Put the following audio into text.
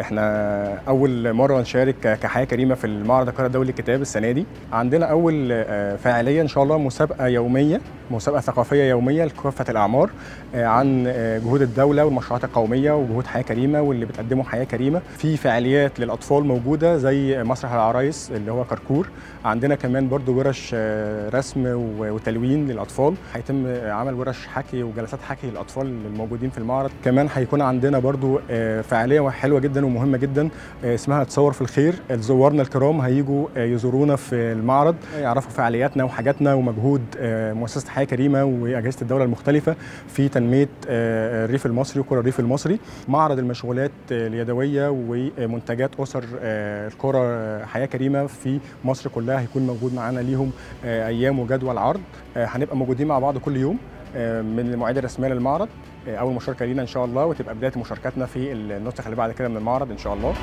إحنا اول مره نشارك كحياه كريمه في المعرض القاهره الدولي للكتاب السنة دي. عندنا اول آه، فعاليه ان شاء الله مسابقه يوميه. مسابقة ثقافية يومية لكافة الأعمار آه، عن آه، جهود الدولة والمشروعات القومية وجهود حياة كريمة واللي بتقدمه حياة كريمة. في فعاليات للأطفال موجودة زي مسرح العرايس اللي هو كركور. عندنا كمان برضو ورش آه، رسم وتلوين للأطفال. هيتم عمل ورش حكي وجلسات حكي للأطفال الموجودين في المعرض. كمان هيكون عندنا برضو فعالية حلوة جدا ومهمة جدا اسمها تصور في الخير. زوارنا الكرام هيجوا يزورونا في المعرض يعرفوا فعالياتنا وحاجاتنا ومجهود مؤسسة حياه كريمة وأجهزة الدولة المختلفة في تنمية آه، الريف المصري وقرى الريف المصري معرض المشغولات آه، اليدوية ومنتجات أسر آه، آه، حياة كريمة في مصر كلها هيكون موجود معانا ليهم آه، أيام وجدول عرض آه، هنبقى موجودين مع بعض كل يوم آه، من المواعيد الرسمية للمعرض آه، أول مشاركه لينا إن شاء الله وتبقى بداية مشاركتنا في النسخ اللي بعد كده من المعرض إن شاء الله.